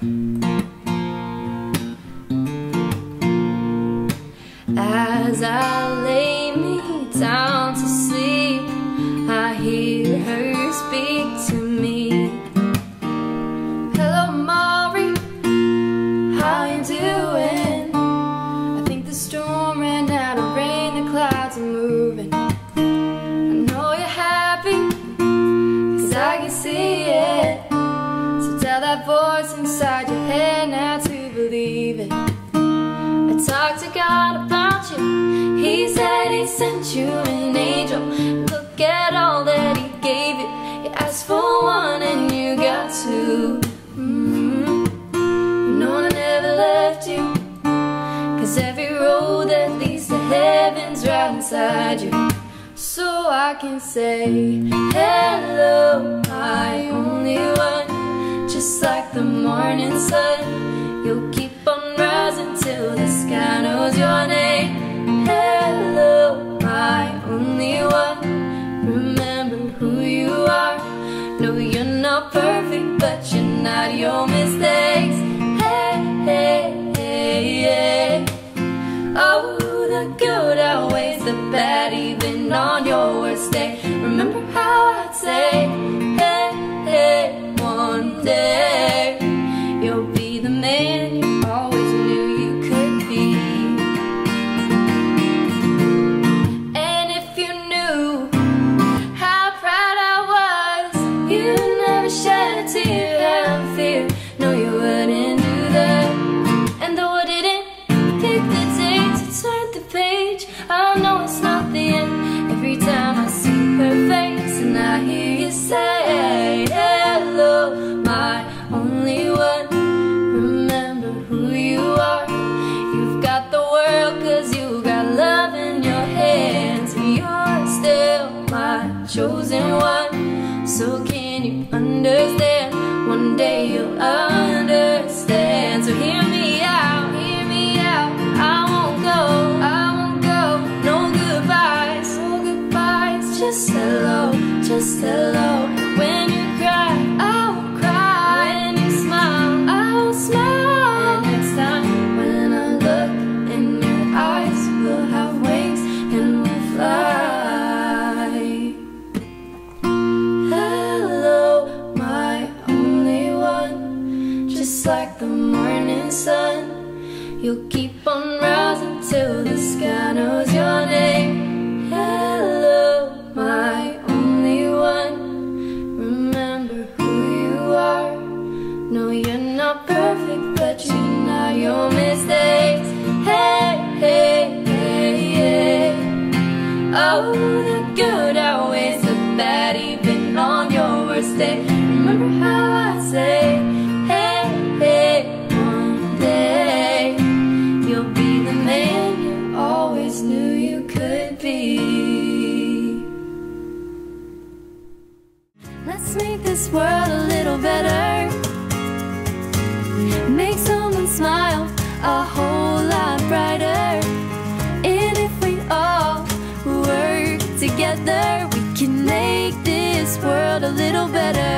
As I lay me down to sleep, about you. He said he sent you an angel. Look at all that he gave you. You asked for one and you got two. Mm-hmm. You know I never left you. Cause every road that leads to heaven's right inside you. So I can say, Hello, my only one. Just like the morning sun, you'll keep on rising till the sky No, you're not perfect, but you're not your mistakes. Hey, hey, hey, hey. Oh, the good outweighs the bad, even on say, Hello, my only one. Remember who you are. You've got the world cause you got love in your hands. You're still my chosen one. So can you understand? One day you'll understand. So hear me out, hear me out. I won't go, I won't go. No goodbyes, no goodbyes. Just hello, just hello. You'll keep on rising till the sky knows your name. Hello, my only one. Remember who you are. No, you're not perfect, but you're not your mistakes. Hey, hey, hey, hey. Oh, the good outweighs the bad, even on your worst day. Man you always knew you could be. Let's make this world a little better. Make someone smile a whole lot brighter. And if we all work together, we can make this world a little better.